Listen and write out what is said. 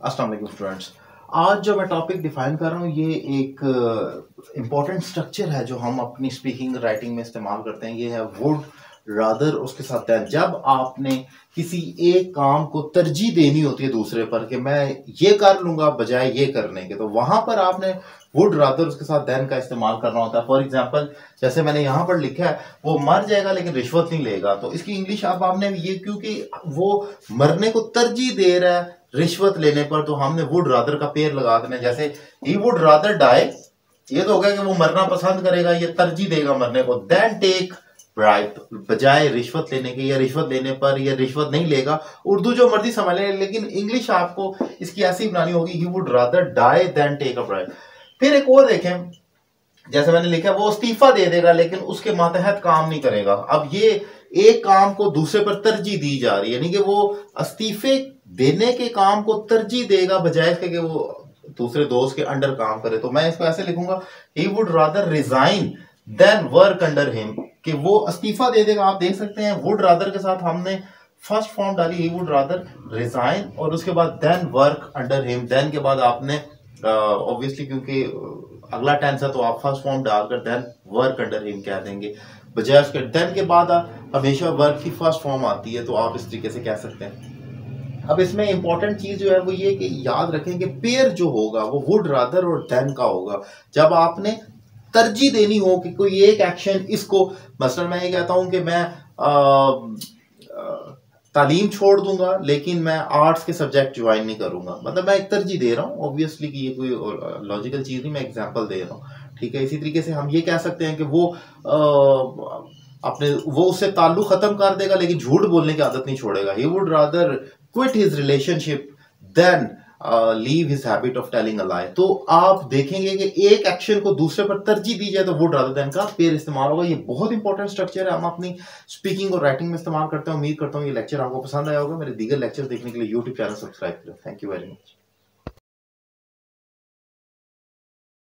वालेकुम स्टूडेंट्स आज जो मैं टॉपिक डिफाइन कर रहा हूँ, ये एक इंपॉर्टेंट स्ट्रक्चर है जो हम अपनी स्पीकिंग राइटिंग में इस्तेमाल करते हैं। ये है वुड रादर उसके साथ दैन जब आपने किसी एक काम को तरजीह देनी होती है दूसरे पर कि मैं ये कर लूँगा बजाय ये करने के तो वहाँ पर आपने वुड रादर उसके साथ दैन का इस्तेमाल करना होता है। फॉर एग्ज़ाम्पल जैसे मैंने यहाँ पर लिखा है, वो मर जाएगा लेकिन रिश्वत नहीं लेगा। तो इसकी इंग्लिश आप आपने ये क्योंकि वो मरने को तरजीह दे रहा है रिश्वत लेने पर तो हमने वुड रादर का पेड़ लगा देना जैसे ही वुड रादर डाई ये तो हो गया कि वो मरना पसंद करेगा, ये तरजीह देगा मरने को। देन टेक ब्राइब बजाय रिश्वत लेने के, या रिश्वत लेने पर या रिश्वत नहीं लेगा। उर्दू जो मर्ज़ी समझ ले, लेकिन इंग्लिश आपको इसकी ऐसी बनानी होगी he would rather die than take a bribe फिर एक और देखें, जैसे मैंने लिखा, वो इस्तीफा दे देगा, लेकिन उसके मातहत काम नहीं करेगा। अब ये एक काम को दूसरे पर तरजीह दी जा रही है यानी कि वो इस्तीफे देने के काम को तरजीह देगा बजाय इसके कि वो दूसरे दोस्त के अंडर काम करे। तो मैं इसको ऐसे लिखूँगा he would rather resign than work under him कि वो इस्तीफा दे देगा। आप देख सकते हैं वुड रादर के साथ हमने फ़र्स्ट फॉर्म डाली ही वुड रादर रिजाइन और उसके बाद than work under him than के बाद आपने ऑब्वियसली uh, क्योंकि अगला टेंस है तो आप फ़र्स्ट फॉर्म डालकर देन वर्क अंडर हिम कह देंगे। बजाय उसके देन के बाद हमेशा वर्क की फ़र्स्ट फॉर्म आती है तो आप इस तरीके से कह सकते हैं। अब इसमें इंपॉर्टेंट चीज़ जो है वो ये कि याद रखें कि पेयर जो होगा वो वुड रादर और देन का होगा। जब आपने तरजीह देनी हो कि कोई एक एक्शन इसको मसलन मैं ये कहता हूँ कि मैं आ, आ, तालीम छोड़ दूँगा लेकिन मैं आर्ट्स के सब्जेक्ट ज्वाइन नहीं करूँगा। मतलब मैं एक तरजीह दे रहा हूँ ऑब्वियसली कि ये कोई लॉजिकल चीज़ नहीं मैं एग्ज़ाम्पल दे रहा हूँ। ठीक है इसी तरीके से हम ये कह सकते हैं कि वो आ, अपने वो उससे ताल्लुक खत्म कर देगा लेकिन झूठ बोलने की आदत नहीं छोड़ेगा। He would rather quit his relationship than leave his habit of telling a तो आप देखेंगे कि एक एक्शन को दूसरे पर तरजीह दी जाए तो वुड रादर देन का पेयर इस्तेमाल होगा। ये बहुत इंपॉर्टेंट स्ट्रक्चर है। हम अपनी स्पीकिंग और राइटिंग में इस्तेमाल करते हैं। उम्मीद करता हूँ ये लेक्चर आपको पसंद आया होगा। मेरे दीगर लेक्चर देखने के लिए यूट्यूब चैनल सब्सक्राइब करें। Thank you very much